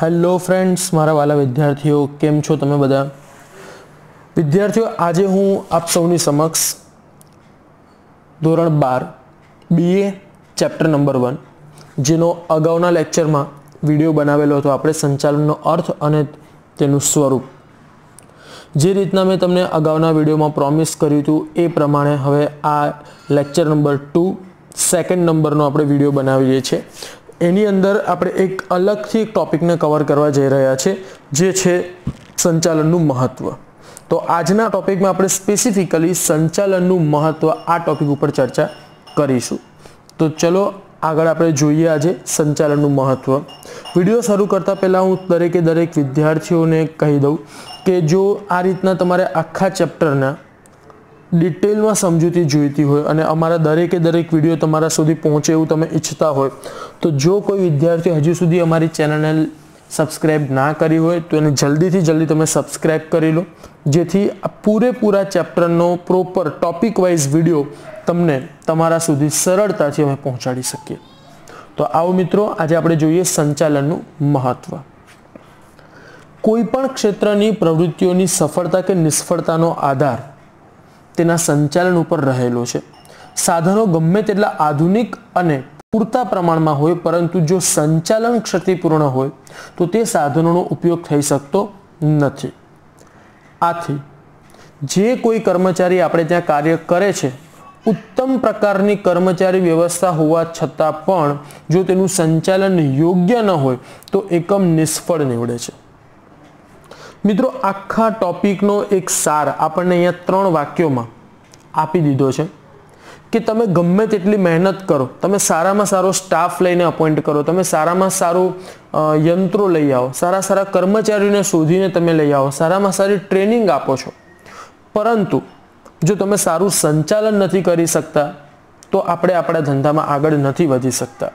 Hello friends, મારા વાલા વિદ્યાર્થીઓ, કેમ છો તમે બધા? વિદ્યાર્થીઓ, આજે હું આપ સૌની સમક્ષ ધોરણ બાર બીએ ચેપ્ટર નંબર વન જેનો અગાઉના લેક્ચરમાં વીડિયો બનાવેલો હતો, આપણે સંચાલનનો અર્થ અને તેનું સ્વરૂપ. જે રીતના મેં તમને અગાઉના વિડીયોમાં પ્રોમિસ કર્યું હતું, એ પ્રમાણે હવે આ લેક્ચર નંબર ટુ સેકન્ડ નંબરનો આપણે વીડિયો બનાવીએ છીએ. એની અંદર આપણે એક અલગથી એક ટોપિકને કવર કરવા જઈ રહ્યા છે, જે છે સંચાલનનું મહત્ત્વ તો આજના ટોપિકમાં આપણે સ્પેસિફિકલી સંચાલનનું મહત્ત્વ આ ટોપિક ઉપર ચર્ચા કરીશું. તો ચલો આગળ આપણે જોઈએ આજે સંચાલનનું મહત્ત્વ વીડિયો શરૂ કરતાં પહેલાં હું દરેકે દરેક વિદ્યાર્થીઓને કહી દઉં કે જો આ રીતના તમારે આખા ચેપ્ટરના ડિટેલમાં સમજૂતી જોઈતી હોય અને અમારા દરેકે દરેક વીડિયો તમારા સુધી પહોંચે એવું તમે ઈચ્છતા હોય, તો જો કોઈ વિદ્યાર્થી હજુ સુધી અમારી ચેનલને સબસ્ક્રાઈબ ના કરી હોય, તો એને જલ્દીથી જલ્દી તમે સબસ્ક્રાઈબ કરી લો, જેથી આ પૂરેપૂરા ચેપ્ટરનો પ્રોપર ટોપિક વાઇઝ વીડિયો તમને તમારા સુધી સરળતાથી અમે પહોંચાડી શકીએ. તો આવો મિત્રો, આજે આપણે જોઈએ સંચાલનનું મહત્વ. કોઈ પણ ક્ષેત્રની પ્રવૃત્તિઓની સફળતા કે નિષ્ફળતાનો આધાર તેના સંચાલન ઉપર રહેલો છે. સાધનો ગમે તેટલા આધુનિક અને પૂરતા પ્રમાણમાં હોય, પરંતુ જો સંચાલન ક્ષતિપૂર્ણ હોય, તો તે સાધનોનો ઉપયોગ થઈ શકતો નથી. આથી, જે કોઈ કર્મચારી આપણે ત્યાં કાર્ય કરે છે, ઉત્તમ પ્રકારની કર્મચારી વ્યવસ્થા હોવા છતાં પણ જો તેનું સંચાલન યોગ્ય ન હોય, તો એકમ નિષ્ફળ નીવડે છે. મિત્રો, આખા ટોપિકનો એક સાર આપણને અહીંયા ત્રણ વાક્યોમાં આપી દીધો છે કે તમે ગમે તેટલી મહેનત કરો, તમે સારામાં સારો સ્ટાફ લઈને અપોઇન્ટ કરો, તમે સારામાં સારું યંત્રો લઈ આવો, સારા સારા કર્મચારીઓને શોધીને તમે લઈ આવો, સારામાં સારી ટ્રેનિંગ આપો છો. પરંતુ જો તમે સારું સંચાલન નથી કરી શકતા, તો આપણે આપણા ધંધામાં આગળ નથી વધી શકતા.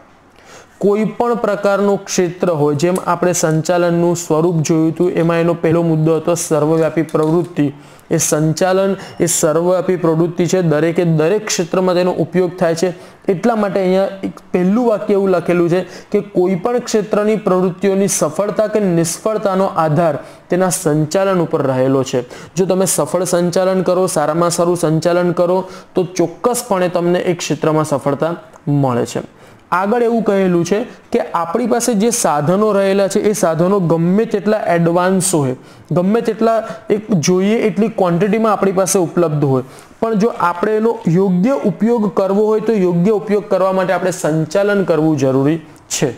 કોઈ પણ પ્રકારનું ક્ષેત્ર હોય, જેમ આપણે સંચાલનનું સ્વરૂપ જોયું હતું, એમાં એનો પહેલો મુદ્દો હતો સર્વવ્યાપી પ્રવૃત્તિ. એ સંચાલન એ સર્વવ્યાપી પ્રવૃત્તિ છે. દરેકે દરેક ક્ષેત્રમાં તેનો ઉપયોગ થાય છે. એટલા માટે અહીંયા એક પહેલું વાક્ય એવું લખેલું છે કે કોઈ પણ ક્ષેત્રની પ્રવૃત્તિઓની સફળતા કે નિષ્ફળતાનો આધાર તેના સંચાલન ઉપર રહેલો છે. જો તમે સફળ સંચાલન કરો, સારામાં સારું સંચાલન કરો, તો ચોક્કસપણે તમને એક ક્ષેત્રમાં સફળતા મળે છે. આગળ એવું કહેલું છે કે આપણી પાસે જે સાધનો રહેલા છે, એ સાધનો ગમે તેટલા એડવાન્સ હોય, ગમે તેટલા એક જોઈએ એટલી ક્વોન્ટિટીમાં આપણી પાસે ઉપલબ્ધ હોય. પણ જો આપણે એનો યોગ્ય ઉપયોગ કરવો હોય તો યોગ્ય ઉપયોગ કરવા માટે આપણે સંચાલન કરવું જરૂરી છે.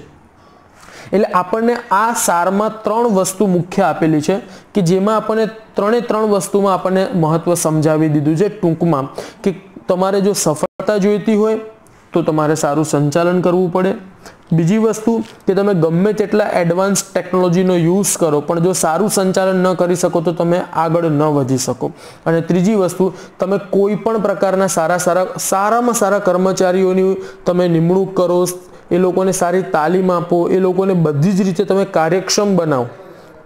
એટલે આપણને આ સારમાં ત્રણ વસ્તુ મુખ્ય આપેલી છે કે જેમાં આપણને ત્રણે ત્રણ વસ્તુમાં આપણને મહત્વ સમજાવી દીધું છે ટૂંકમાં કે તમારે જો સફળતા જોઈતી હોય તો તમારે સારું સંચાલન કરવું પડે. બીજી વસ્તુ કે તમે ગમે તેટલા એડવાન્સ ટેકનોલોજીનો યુઝ કરો, પણ જો સારું સંચાલન ન કરી શકો તો તમે આગળ ન વધી શકો. અને ત્રીજી વસ્તુ, તમે કોઈ પણ પ્રકારના સારા સારા, સારામાં સારા કર્મચારીઓની તમે નિમણૂક કરો, એ લોકોને સારી તાલીમ આપો, એ લોકોને બધી જ રીતે તમે કાર્યક્ષમ બનાવો.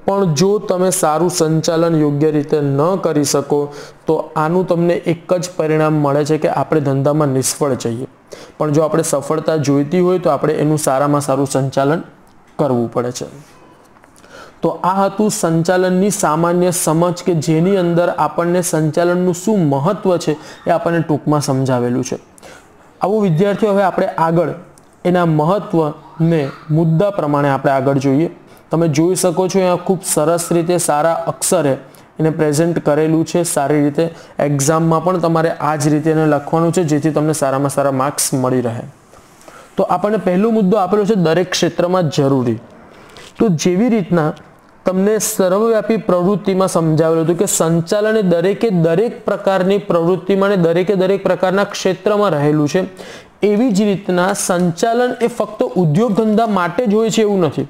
પણ જો તમે સારું સંચાલન યોગ્ય રીતે ન કરી શકો, તો આનું તમને એક જ પરિણામ મળે છે કે આપણે ધંધામાં નિષ્ફળ જઈએ. પણ જો આપણે સફળતા જોઈતી હોય તો આપણે એનું સારામાં સારું સંચાલન કરવું પડે છે. તો આ હતું સંચાલનની સામાન્ય સમજ કે જેની અંદર આપણને સંચાલનનું શું મહત્વ છે એ આપણને ટૂંકમાં સમજાવેલું છે. આવું વિદ્યાર્થીઓ, હવે આપણે આગળ એના મહત્વને મુદ્દા પ્રમાણે આપણે આગળ જોઈએ. તમે જોઈ શકો છો અહીંયા ખૂબ સરસ રીતે સારા અક્ષરે એને પ્રેઝન્ટ કરેલું છે સારી રીતે. એક્ઝામમાં પણ તમારે આ જ રીતે એને લખવાનું છે, જેથી તમને સારામાં સારા માર્ક્સ મળી રહે. તો આપણને પહેલો મુદ્દો આપેલો છે, દરેક ક્ષેત્રમાં જરૂરી. તો જેવી રીતના તમને સર્વવ્યાપી પ્રવૃત્તિમાં સમજાવેલું હતું કે સંચાલન એ દરેકે દરેક પ્રકારની પ્રવૃત્તિમાં અને દરેકે દરેક પ્રકારના ક્ષેત્રમાં રહેલું છે. એવી જ રીતના સંચાલન એ ફક્ત ઉદ્યોગ ધંધા માટે જ હોય છે એવું નથી.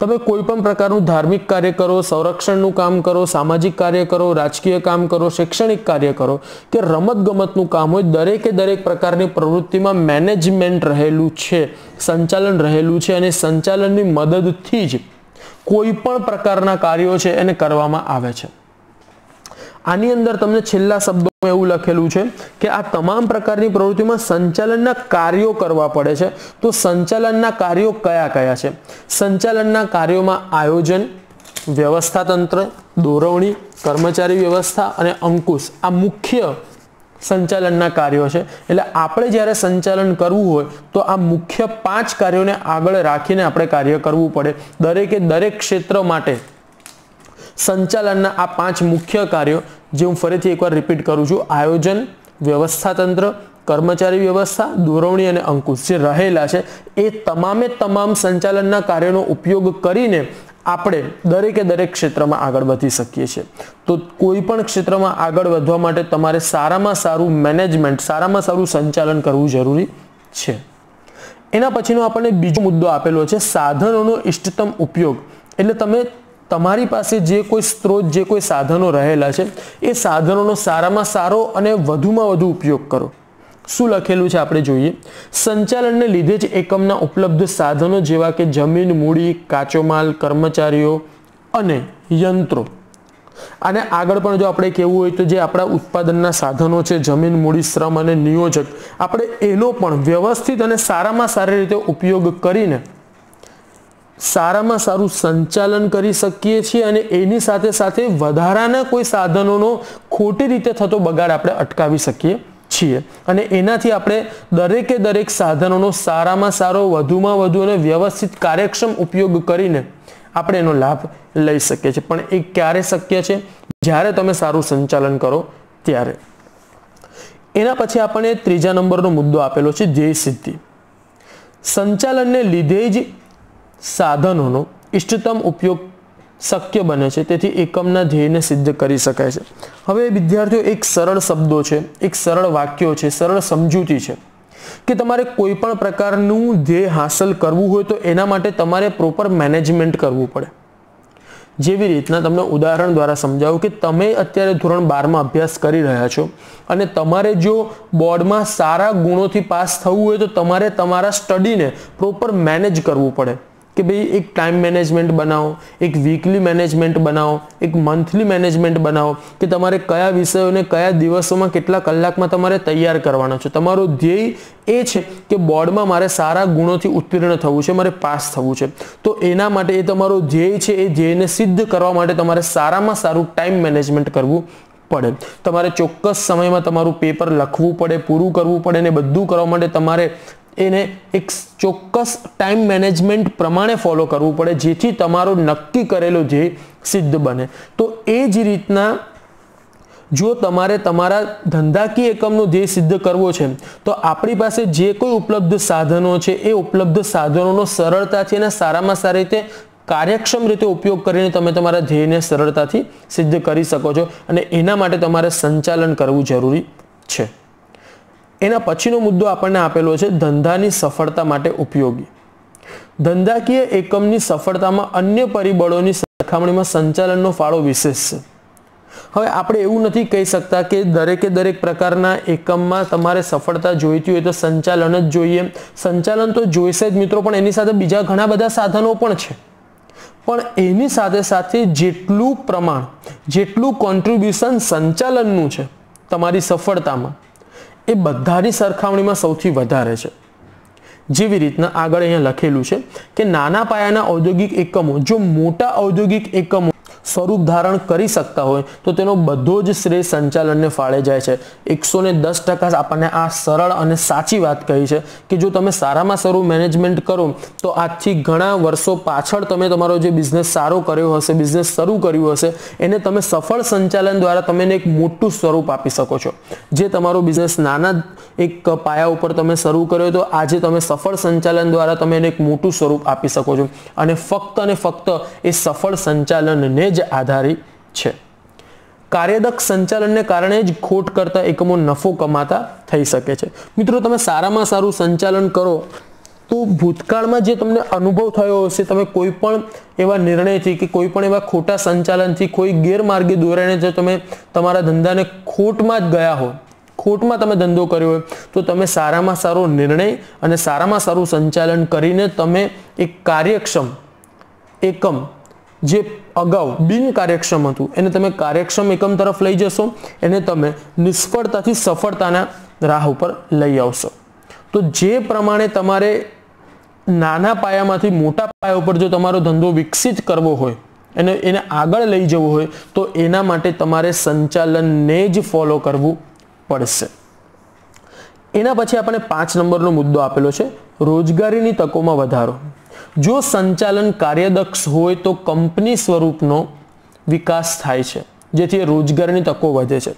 તમે કોઈ પણ પ્રકારનું ધાર્મિક કાર્ય કરો, સંરક્ષણનું કામ કરો, સામાજિક કાર્ય કરો, રાજકીય કામ કરો, શૈક્ષણિક કાર્ય કરો, કે રમત ગમતનું કામ હોય, દરેકે દરેક પ્રકારની પ્રવૃત્તિમાં મેનેજમેન્ટ રહેલું છે, સંચાલન રહેલું છે અને સંચાલનની મદદથી જ કોઈ પણ પ્રકારના કાર્યો છે એને કરવામાં આવે છે. આની અંદર તમને છેલ્લા શબ્દોમાં એવું લખેલું છે કે આ તમામ પ્રકારની પ્રવૃત્તિમાં સંચાલનના કાર્યો કરવા પડે છે. તો સંચાલનના કાર્યો કયા કયા છે? સંચાલનના કાર્યોમાં આયોજન વ્યવસ્થા તંત્ર દોરવણી, કર્મચારી વ્યવસ્થા અને અંકુશ આ મુખ્ય સંચાલનના કાર્યો છે. એટલે આપણે જ્યારે સંચાલન કરવું હોય તો આ મુખ્ય પાંચ કાર્યોને આગળ રાખીને આપણે કાર્ય કરવું પડે. દરેકે દરેક ક્ષેત્ર માટે સંચાલનના આ પાંચ મુખ્ય કાર્યો જે હું ફરીથી એકવાર રિપીટ કરું છું. આયોજન વ્યવસ્થા તંત્ર કર્મચારી વ્યવસ્થા, દોરવણી અને અંકુશ જે રહેલા છે, એ તમામે તમામ સંચાલનના કાર્યોનો ઉપયોગ કરીને આપણે દરેકે દરેક ક્ષેત્રમાં આગળ વધી શકીએ છીએ. તો કોઈ પણ ક્ષેત્રમાં આગળ વધવા માટે તમારે સારામાં સારું મેનેજમેન્ટ સારામાં સારું સંચાલન કરવું જરૂરી છે. એના પછીનો આપણને બીજો મુદ્દો આપેલો છે, સાધનોનો ઇષ્ટતમ ઉપયોગ. એટલે તમે તમારી પાસે જે કોઈ સ્ત્રોત, જે કોઈ સાધનો રહેલા છે, એ સાધનોનો સારામાં સારો અને વધુમાં વધુ ઉપયોગ કરો. શું લખેલું છે આપણે જોઈએ. સંચાલનને લીધે જ એકમના ઉપલબ્ધ સાધનો જેવા કે જમીન, મૂડી કાચો માલ કર્મચારીઓ અને યંત્રો. અને આગળ પણ જો આપણે કહેવું હોય તો જે આપણા ઉત્પાદનના સાધનો છે, જમીન, મૂડી, શ્રમ અને નિયોજક, આપણે એનો પણ વ્યવસ્થિત અને સારામાં સારી રીતે ઉપયોગ કરીને સારામાં સારું સંચાલન કરી શકીએ છીએ અને એની સાથે સાથે વધારાના કોઈ સાધનોનો ખોટી રીતે થતો બગાડ આપણે અટકાવી શકીએ છીએ. અને એનાથી આપણે દરેકે દરેક સાધનોનો સારામાં સારો, વધુમાં વધુ અને વ્યવસ્થિત કાર્યક્ષમ ઉપયોગ કરીને આપણે એનો લાભ લઈ શકીએ છીએ. પણ એ ક્યારે શક્ય છે? જ્યારે તમે સારું સંચાલન કરો ત્યારે. એના પછી આપણને ત્રીજા નંબરનો મુદ્દો આપેલો છે ધ્યેય સિદ્ધિ. સંચાલનને લીધે જ સાધનોનો ઇષ્ટતમ ઉપયોગ શક્ય બને છે. તેથી એકમના ધ્યેયને સિદ્ધ કરી શકાય છે. હવે વિદ્યાર્થીઓ, એક સરળ શબ્દો છે, એક સરળ વાક્યો છે, સરળ સમજૂતી છે કે તમારે કોઈ પણ પ્રકારનું ધ્યેય હાંસલ કરવું હોય તો એના માટે તમારે પ્રોપર મેનેજમેન્ટ કરવું પડે. જેવી રીતના તમને ઉદાહરણ દ્વારા સમજાવું કે તમે અત્યારે ધોરણ બારમાં અભ્યાસ કરી રહ્યા છો અને તમારે જો બોર્ડમાં સારા ગુણોથી પાસ થવું હોય તો તમારે તમારા સ્ટડીને પ્રોપર મેનેજ કરવું પડે. કે ભાઈ એક ટાઈમ મેનેજમેન્ટ બનાવો, એક વીકલી મેનેજમેન્ટ બનાવો, એક મંથલી મેનેજમેન્ટ બનાવો કે તમારે કયા વિષયોને કયા દિવસોમાં કેટલા કલાકમાં તમારે તૈયાર કરવાના છે. તમારો ધ્યેય એ છે કે બોર્ડમાં મારે સારા ગુણોથી ઉત્તીર્ણ થવું છે, મારે પાસ થવું છે. તો એના માટે એ તમારો ધ્યેય છે, એ ધ્યેયને સિદ્ધ કરવા માટે તમારે સારામાં સારું ટાઈમ મેનેજમેન્ટ કરવું પડે. તમારે ચોક્કસ સમયમાં તમારું પેપર લખવું પડે, પૂરું કરવું પડે ને બધું કરવા માટે તમારે એને એક ચોક્કસ ટાઈમ મેનેજમેન્ટ પ્રમાણે ફોલો કરવું પડે, જેથી તમારો નક્કી કરેલો ધ્યેય સિદ્ધ બને. તો એ જ રીતના જો તમારે તમારા ધંધાકીય એકમનો ધ્યેય સિદ્ધ કરવો છે, તો આપણી પાસે જે કોઈ ઉપલબ્ધ સાધનો છે, એ ઉપલબ્ધ સાધનોનો સરળતાથી અને સારામાં સારી રીતે કાર્યક્ષમ રીતે ઉપયોગ કરીને તમે તમારા ધ્યેયને સરળતાથી સિદ્ધ કરી શકો છો અને એના માટે તમારે સંચાલન કરવું જરૂરી છે. એના પછીનો મુદ્દો આપણને આપેલો છે ધંધાની સફળતા માટે ઉપયોગી. ધંધાકીય એકમની સફળતામાં અન્ય પરિબળોની સરખામણીમાં સંચાલનનો ફાળો વિશેષ છે. હવે આપણે એવું નથી કહી શકતા કે દરેકે દરેક પ્રકારના એકમમાં તમારે સફળતા જોઈતી હોય તો સંચાલન જ જોઈએ. સંચાલન તો જોઈશે જ મિત્રો, પણ એની સાથે બીજા ઘણા બધા સાધનો પણ છે. પણ એની સાથે સાથે જેટલું પ્રમાણ, જેટલું કોન્ટ્રીબ્યુશન સંચાલનનું છે તમારી સફળતામાં એ બધાની સરખામણીમાં સૌથી વધારે છે. જેવી રીતના આગળ અહીંયા લખેલું છે કે નાના પાયાના ઔદ્યોગિક એકમો, જો મોટા ઔદ્યોગિક એકમો સ્વરૂપ ધારણ કરી શકતા હોય, તો તેનો બધો જ શ્રેય સંચાલનને ફાળે જાય છે. એકસો ને દસ ટકા આપણને આ સરળ અને સાચી વાત કહી છે કે જો તમે સારામાં સારું મેનેજમેન્ટ કરો, તો આજથી ઘણા વર્ષો પાછળ તમે તમારો જે બિઝનેસ સારો કર્યો હશે બિઝનેસ શરૂ કર્યું હશે, એને તમે સફળ સંચાલન દ્વારા તમે એક મોટું સ્વરૂપ આપી શકો છો. જે તમારો બિઝનેસ નાના એક પાયા ઉપર તમે શરૂ કર્યો, તો આજે તમે સફળ સંચાલન દ્વારા તમે એને એક મોટું સ્વરૂપ આપી શકો છો. અને ફક્ત અને ફક્ત એ સફળ સંચાલનને જ આધારિત છે. કાર્યદક્ષ સંચાલનને કારણે જ ખોટ કરતા એકમો નફો કમાતા થઈ શકે છે. મિત્રો, તમે સારામાં સારું સંચાલન કરો તો ભૂતકાળમાં જે તમને અનુભવ થયો હશે, તમે કોઈ પણ એવા નિર્ણયથી કે કોઈ પણ એવા ખોટા સંચાલનથી, કોઈ ગેરમાર્ગે દોરાઈને જો તમે તમારા ધંધાને ખોટમાં જ ગયા હો, ખોટમાં તમે ધંધો કર્યો હોય, તો તમે સારામાં સારો નિર્ણય અને સારામાં સારું સંચાલન કરીને તમે એક કાર્યક્ષમ એકમ જે અગાઉ બિનકાર્યક્ષમ હતું. એને તમે કાર્યક્ષમ એકમ તરફ લઈ જશો, એને તમે નિષ્ફળતાથી સફળતાના રાહ ઉપર લઈ આવશો. તો જે પ્રમાણે તમારે નાના પાયામાંથી મોટા પાયા ઉપર જો તમારો ધંધો વિકસિત કરવો હોય, એને એને આગળ લઈ જવું હોય, તો એના માટે તમારે સંચાલનને જ ફોલો કરવું પડશે. એના પછી આપણે પાંચ નંબરનો મુદ્દો આપેલો છે, રોજગારીની તકોમાં વધારો. જો સંચાલન કાર્યદક્ષ હોય તો કંપની સ્વરૂપનો વિકાસ થાય છે, જેથી રોજગારની તકો વધે છે.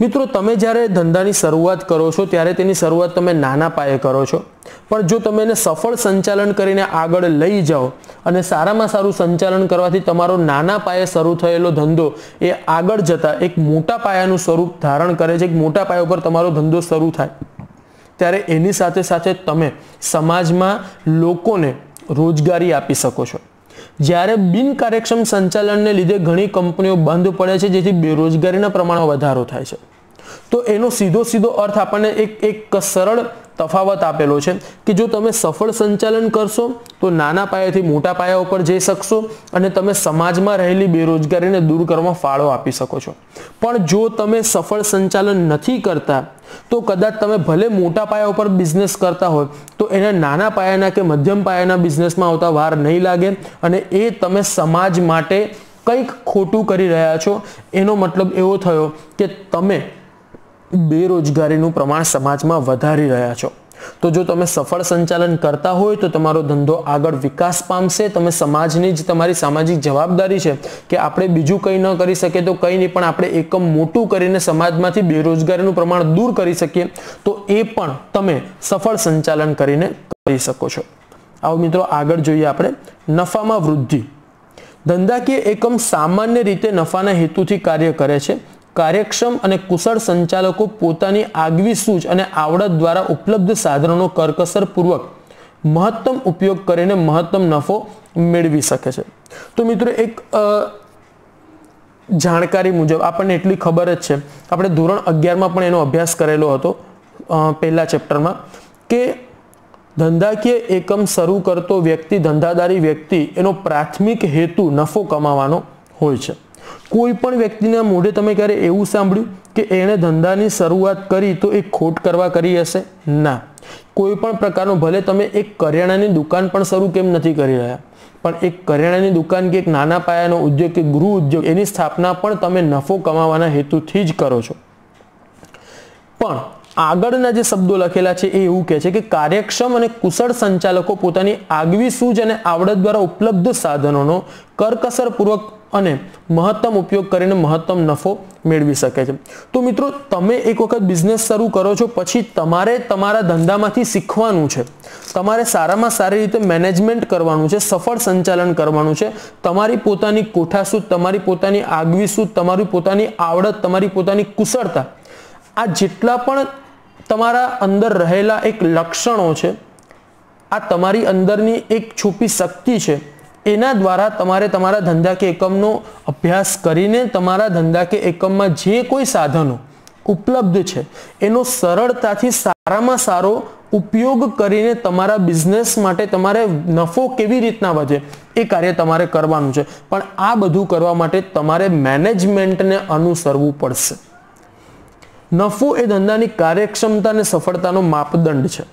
મિત્રો, તમે જ્યારે ધંધાની શરૂઆત કરો છો, ત્યારે તેની શરૂઆત તમે નાના પાયે કરો છો. પણ જો તમે એને સફળ સંચાલન કરીને આગળ લઈ જાઓ અને સારામાં સારું સંચાલન કરવાથી તમારો નાના પાયે શરૂ થયેલો ધંધો એ આગળ જતાં એક મોટા પાયાનું સ્વરૂપ ધારણ કરે છે, એક મોટા પાયા ઉપર તમારો ધંધો શરૂ થાય. ત્યારે એની સાથે સાથે તમે સમાજમાં લોકોને રોજગારી આપી શકો છો. જ્યારે બિનકાર્યક્ષમ સંચાલનને લીધે ઘણી કંપનીઓ બંધ પડે છે, જેથી બેરોજગારીના પ્રમાણમાં વધારો થાય છે. તો એનો સીધો સીધો અર્થ આપણને એક એક સરળ તફાવત આપેલો છે કે જો તમે સફળ સંચાલન કરશો, તો નાના પાયાથી મોટા પાયા ઉપર જઈ શકશો અને તમે સમાજમાં રહેલી બેરોજગારીને દૂર કરવામાં ફાળો આપી શકો છો. પણ જો તમે સફળ સંચાલન નથી કરતા, તો કદાચ તમે ભલે મોટા પાયા ઉપર બિઝનેસ કરતા હોય, તો એને નાના પાયાના કે મધ્યમ પાયાના બિઝનેસમાં આવતા વાર નહીં લાગે અને એ તમે સમાજ માટે કંઈક ખોટું કરી રહ્યા છો. એનો મતલબ એવો થયો કે તમે બેરોજગારીનું પ્રમાણ સમાજમાં વધારી રહ્યા છો. તો જો તમે સફળ સંચાલન કરતા હોય તો તમારો ધંધો આગળ વિકાસ પામશે. તમે સમાજની જ તમારી સામાજિક જવાબદારી છે કે આપણે બીજું કંઈ ન કરી શકીએ તો કંઈ નહીં, પણ આપણે એકમ મોટું કરીને સમાજમાંથી બેરોજગારીનું પ્રમાણ દૂર કરી શકીએ, તો એ પણ તમે સફળ સંચાલન કરીને કરી શકો છો. આવો મિત્રો, આગળ જોઈએ આપણે નફામાં વૃદ્ધિ. ધંધાકીય એકમ સામાન્ય રીતે નફાના હેતુથી કાર્ય કરે છે. કાર્યક્ષમ અને કુશળ સંચાલકો પોતાની આગવી સૂઝ અને આવડત દ્વારા ઉપલબ્ધ સાધનોનો કરકસરપૂર્વક મહત્તમ ઉપયોગ કરીને મહત્તમ નફો મેળવી શકે છે. તો મિત્રો એક જાણકારી મુજબ આપણને એટલી ખબર જ છે. આપણે ધોરણ અગિયારમાં પણ એનો અભ્યાસ કરેલો હતો પહેલા ચેપ્ટરમાં કે ધંધાકીય એકમ શરૂ કરતો વ્યક્તિ ધંધાદારી વ્યક્તિ એનો પ્રાથમિક હેતુ નફો કમાવાનો હોય છે. કોઈ પણ વ્યક્તિના મોઢે તમે ક્યારે એવું સાંભળ્યું કે એણે ધંધાની શરૂઆત કરી તો એ ખોટ કરવા કરી હશે? ના. કોઈ પણ પ્રકારનો ભલે તમે એક કરિયાણાની દુકાન પણ શરૂ કેમ નથી કરી રહ્યા? પણ એક કરિયાણાની દુકાન કે એક નાના પાયાનો ઉદ્યોગ કે ગૃહ ઉદ્યોગ એની સ્થાપના પણ તમે નફો કમાવાના હેતુથી જ કરો છો. પણ આગળના જે શબ્દો લખેલા છે એ એવું કહે છે કે કાર્યક્ષમ અને કુશળ સંચાલકો પોતાની આગવી સૂઝ અને આવડત દ્વારા ઉપલબ્ધ સાધનોનો કરકસરપૂર્વક અને મહત્તમ ઉપયોગ કરીને મહત્તમ નફો મેળવી શકે છે. તો મિત્રો, તમે એક વખત બિઝનેસ શરૂ કરો છો, પછી તમારે તમારા ધંધામાંથી શીખવાનું છે. તમારે સારામાં સારી રીતે મેનેજમેન્ટ કરવાનું છે, સફળ સંચાલન કરવાનું છે. તમારી પોતાની કોઠાસૂદ તમારી પોતાની આગવી સૂદ તમારી પોતાની આવડત, તમારી પોતાની કુશળતા આ જેટલા પણ તમારા અંદર રહેલા એક લક્ષણો છે, આ તમારી અંદરની એક છુપી શક્તિ છે, એના દ્વારા તમારે તમારા ધંધા કે એકમનો અભ્યાસ કરીને તમારા ધંધા કે એકમમાં જે કોઈ સાધનો ઉપલબ્ધ છે, એનો સરળતાથી સારામાં સારો ઉપયોગ કરીને તમારા બિઝનેસ માટે તમારે નફો કેવી રીતના વધે, એ કાર્ય તમારે કરવાનું છે. પણ આ બધું કરવા માટે તમારે મેનેજમેન્ટને અનુસરવું પડશે. નફો એ ધંધાની કાર્યક્ષમતા અને સફળતાનો માપદંડ છે.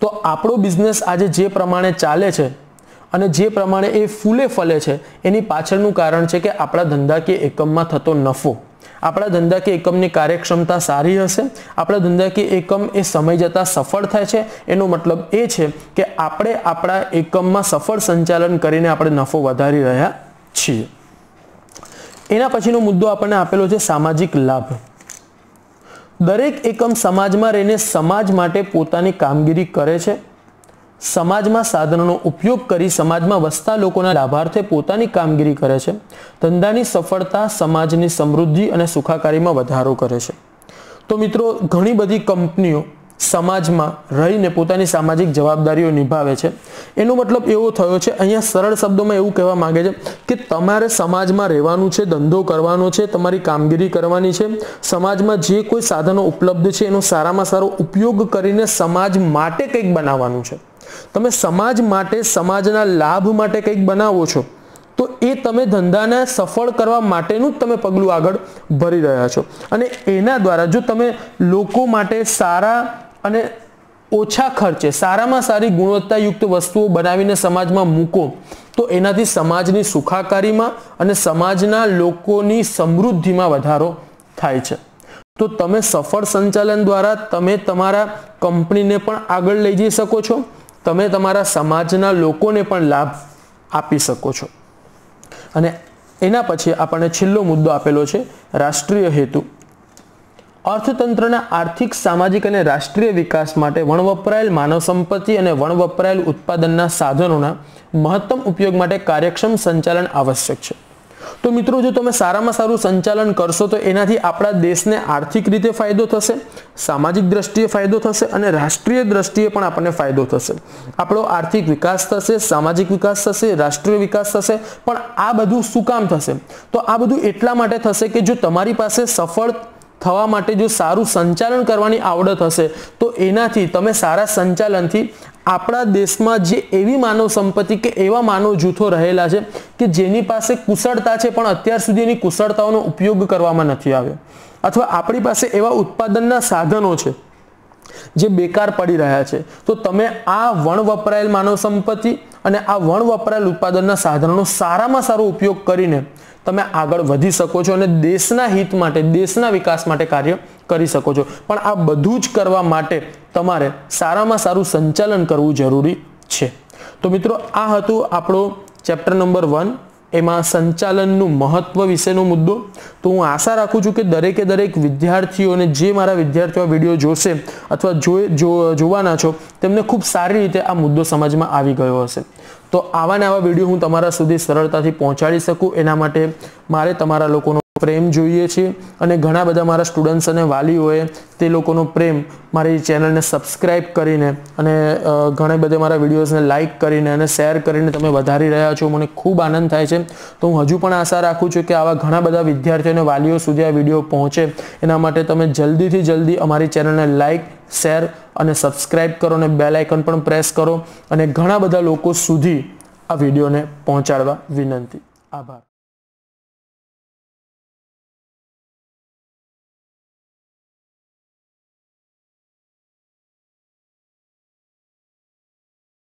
તો આપણો બિઝનેસ આજે જે પ્રમાણે ચાલે છે અને જે પ્રમાણે એ ફૂલે ફલે છે, એની પાછળનું કારણ છે કે આપણા ધંધાકીય એકમમાં થતો નફો. આપણા ધંધાકીય એકમની કાર્યક્ષમતા સારી હશે, આપણા ધંધાકીય એકમ એ સમય જતાં સફળ થાય છે, એનો મતલબ એ છે કે આપણે આપણા એકમમાં સફળ સંચાલન કરીને આપણે નફો વધારી રહ્યા છીએ. એના પછીનો મુદ્દો આપણને આપેલો છે સામાજિક લાભ. દરેક એકમ સમાજમાં રહીને સમાજ માટે પોતાની કામગીરી કરે છે. સમાજમાં સાધનોનો ઉપયોગ કરી સમાજમાં વસતા લોકોના લાભાર્થે પોતાની કામગીરી કરે છે. ધંધાની સફળતા સમાજની સમૃદ્ધિ અને સુખાકારીમાં વધારો કરે છે. તો મિત્રો, ઘણી બધી કંપનીઓ સમાજમાં રહીને પોતાની સામાજિક જવાબદારીઓ નિભાવે છે. એનો મતલબ એવો થયો છે, અહીંયા સરળ શબ્દોમાં એવું કહેવા માંગે છે કે તમારે સમાજમાં રહેવાનું છે, ધંધો કરવાનો છે, તમારી કામગીરી કરવાની છે, સમાજમાં જે કોઈ સાધનો ઉપલબ્ધ છે એનો સારામાં સારો ઉપયોગ કરીને સમાજ માટે કંઈક બનાવવાનું છે. તમે સમાજ માટે, સમાજના લાભ માટે કંઈક બનાવો છો, તો એ તમે ધંધાને સફળ કરવા માટેનું જ તમે પગલું આગળ ભરી રહ્યા છો. અને એના દ્વારા જો તમે લોકો માટે સારા અને ઓછા ખર્ચે, સારામાં સારી ગુણવત્તાયુક્ત વસ્તુઓ બનાવીને સમાજમાં મૂકો, તો એનાથી સમાજની સુખાકારીમાં અને સમાજના લોકોની સમૃદ્ધિમાં વધારો થાય છે. તો તમે સફળ સંચાલન દ્વારા તમે તમારા કંપનીને પણ આગળ લઈ જઈ શકો છો, તમે તમારા સમાજના લોકોને પણ લાભ આપી શકો છો. અને એના પછી આપણને છેલ્લો મુદ્દો આપેલો છે, રાષ્ટ્રીય હેતુ. અર્થતંત્રના આર્થિક, સામાજિક અને રાષ્ટ્રીય વિકાસ માટે વણવપરાયેલ માનવ સંપત્તિ અને વણવપરાયેલ ઉત્પાદનના સાધનોના મહત્તમ ઉપયોગ માટે કાર્યક્ષમ સંચાલન આવશ્યક છે. તો મિત્રો, જો તમે સારામાં સારું સંચાલન કરશો, તો એનાથી આપણા દેશને આર્થિક રીતે ફાયદો થશે, સામાજિક દ્રષ્ટિએ ફાયદો થશે અને રાષ્ટ્રીય દ્રષ્ટિએ પણ આપણને ફાયદો થશે. આપણો આર્થિક વિકાસ થશે, સામાજિક વિકાસ થશે, રાષ્ટ્રીય વિકાસ થશે, પણ આ બધું શું કામ થશે? તો આ બધું એટલા માટે થશે કે જો તમારી પાસે સફળ થવા માટે જો સારું સંચાલન કરવાની આવડત હશે, તો એનાથી તમે સારા સંચાલનથી આપણા દેશમાં જે એવી માનવ સંપત્તિ કે એવા માનવ જૂથો રહેલા છે કે જેની પાસે કુશળતા છે, પણ અત્યાર સુધી એની કુશળતાઓનો ઉપયોગ કરવામાં નથી આવ્યો. અથવા આપણી પાસે એવા ઉત્પાદનના સાધનો છે જે બેકાર પડી રહ્યા છે. તો તમે આ વણ વપરાયેલ માનવ સંપત્તિ અને આ વણ વપરાયેલ ઉત્પાદનના સાધનોનો સારામાં સારો ઉપયોગ કરીને તમે આગળ વધી શકો છો અને દેશના હિત માટે, દેશના વિકાસ માટે કાર્ય કરી શકો છો. પણ આ બધું જ કરવા માટે તમારે સારામાં સારું સંચાલન કરવું જરૂરી છે. તો મિત્રો, આ હતું આપણો ચેપ્ટર નંબર વન એમાં સંચાલનનું મહત્વ વિશેનો મુદ્દો. તો હું આશા રાખું છું કે દરેકે દરેક વિદ્યાર્થીઓને જે મારા વિદ્યાર્થીઓ વીડિયો જોશે અથવા જોવાના છો, તેમને ખૂબ સારી રીતે આ મુદ્દો સમજમાં આવી ગયો હશે. તો આવા ને આવા વીડિયો હું તમારા સુધી સરળતાથી પહોંચાડી શકું. એના માટે મારે તમારા લોકોનો પ્રેમ જોઈએ છે અને ઘણા બધા મારા સ્ટુડન્ટ્સ અને વાલીઓએ તે લોકોનો પ્રેમ મારી ચેનલને સબસ્ક્રાઇબ કરીને અને ઘણા બધા મારા વિડીયોઝને લાઇક કરીને અને શેર કરીને તમે વધારી રહ્યા છો. મને ખૂબ આનંદ થાય છે. તો હું હજુ પણ આશા રાખું છું કે આવા ઘણા બધા વિદ્યાર્થીઓ અને વાલીઓ સુધી આ વીડિયો પહોંચે. એના માટે તમે જલ્દીથી જલ્દી અમારી ચેનલને લાઇક શેર અને સબસ્ક્રાઇબ કરો અને બેલ આઇકન પણ પ્રેસ કરો અને ઘણા બધા લોકો સુધી આ વિડીયોને પહોંચાડવા વિનંતી. આભાર.